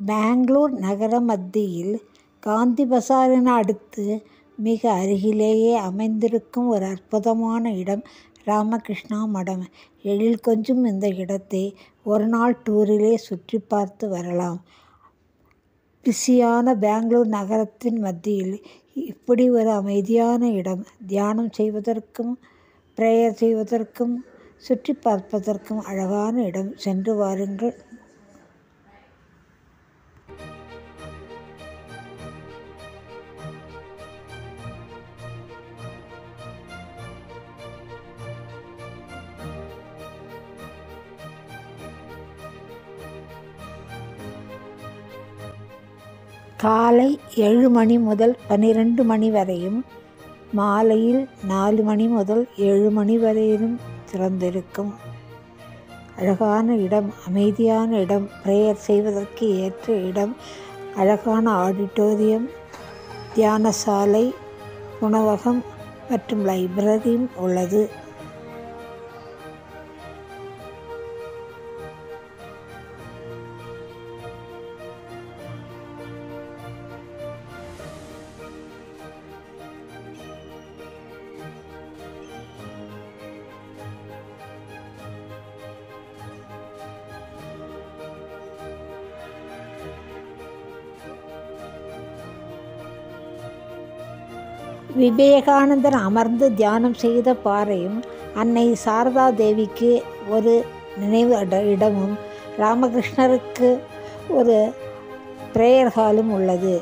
பெங்களூர் நகர மத்தியில் காந்தி பஸாரின் அடுத்து மிக அருகிலேயே அமைந்திருக்கும் ஒரு அற்புதமான இடம் ராமகிருஷ்ணா மடம். எழில் கொஞ்சும் இந்த இடத்தை ஒரு நாள் டூரிலே சுற்றி பார்த்து வரலாம். பிஸியான பெங்களூர் நகரத்தின் மத்தியில் இப்படி ஒரு அமைதியான இடம். தியானம் செய்வதற்கும் பிரேயர் செய்வதற்கும் சுற்றி பார்ப்பதற்கும் அழகான இடம். சென்று வாருங்கள். காலை ஏழு மணி முதல் பன்னிரெண்டு மணி வரையும் மாலையில் நாலு மணி முதல் ஏழு மணி வரையிலும் திறந்திருக்கும். அழகான இடம் அமைதியான இடம் பிரேயர் செய்வதற்கு ஏற்ற இடம் அழகான ஆடிட்டோரியம் தியானசாலை உணவகம் மற்றும் லைப்ரரியும் உள்ளது. விவேகானந்தர் அமர்ந்து தியானம் செய்த பாறையும் அன்னை சாரதா தேவிக்கு ஒரு நினைவு இடமும் ராமகிருஷ்ணருக்கு ஒரு பிரேயர் ஹாலும் உள்ளது.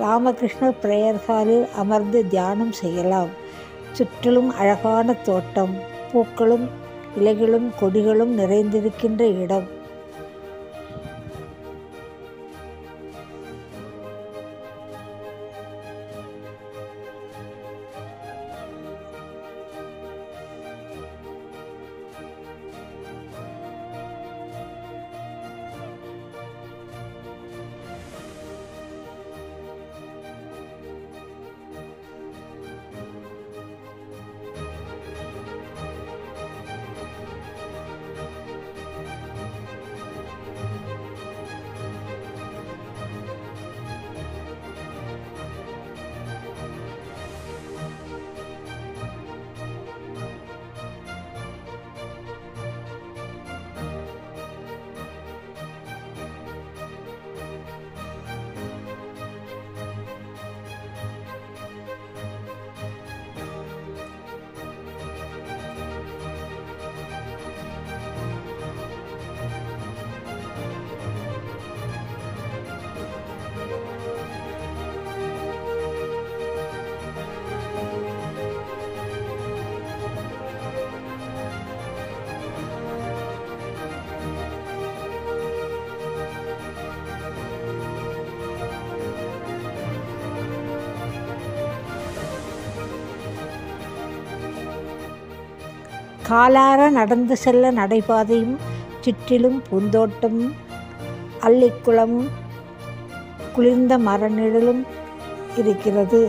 ராமகிருஷ்ணர் பிரேயர் ஹாலில் அமர்ந்து தியானம் செய்யலாம். சுற்றிலும் அழகான தோட்டம் பூக்களும் இலைகளும் கொடிகளும் நிறைந்திருக்கின்ற இடம். காலார நடந்து செல்ல நடைபாதையும் சுற்றிலும் பூந்தோட்டமும் அள்ளிக்குளமும் குளிர்ந்த மரநிழலும் இருக்கிறது.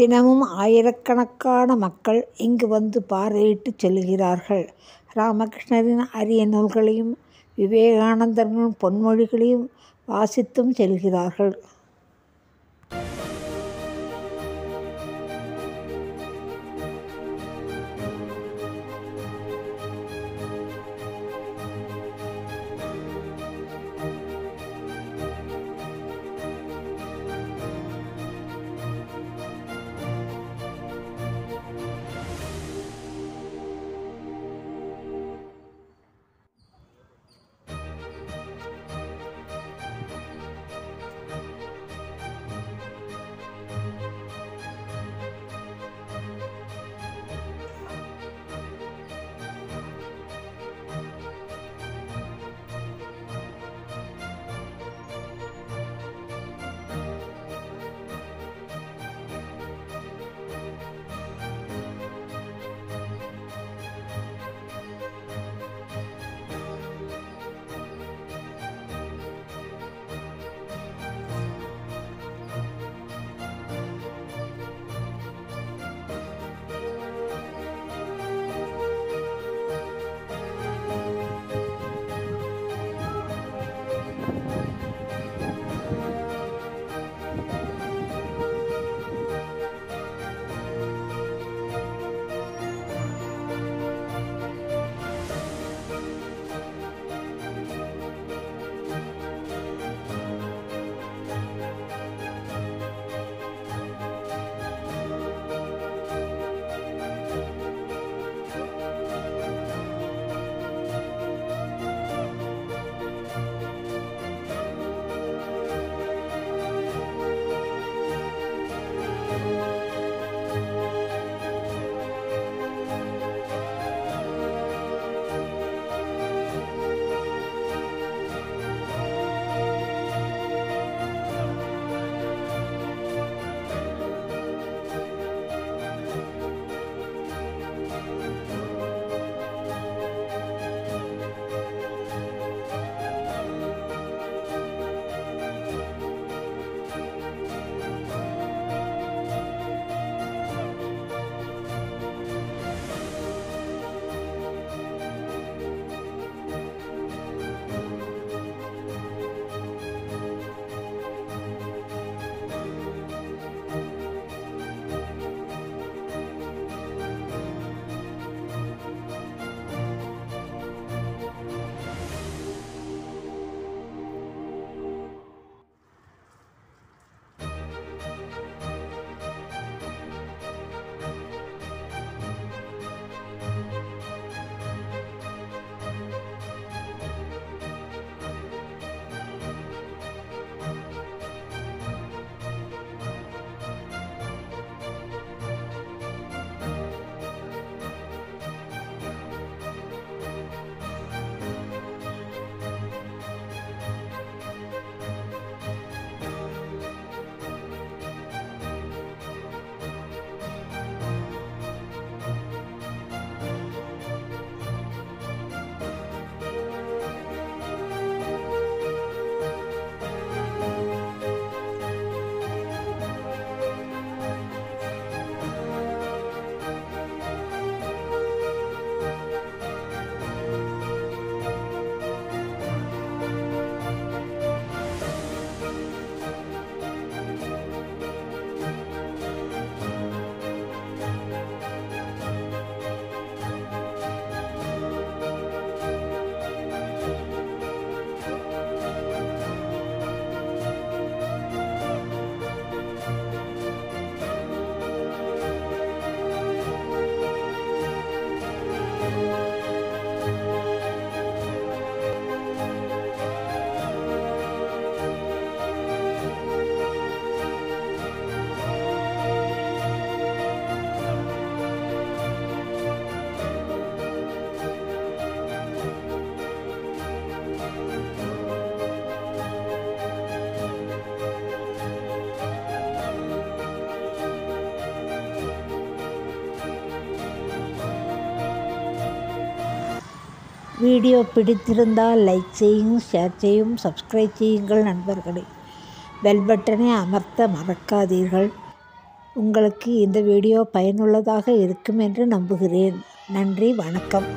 தினமும் ஆயிரக்கணக்கான மக்கள் இங்கு வந்து பார்வையிட்டுச் செல்கிறார்கள். ராமகிருஷ்ணரின் அரிய நூல்களையும் விவேகானந்தரின் பொன்மொழிகளையும் வாசித்தும் செல்கிறார்கள். வீடியோ பிடித்திருந்தால் லைக் செய்யும் ஷேர் செய்யும் சப்ஸ்கிரைப் செய்யுங்கள் நண்பர்களே. பெல் பட்டனை அமர்த்த மறக்காதீர்கள். உங்களுக்கு இந்த வீடியோ பயனுள்ளதாக இருக்கும் என்று நம்புகிறேன். நன்றி வணக்கம்.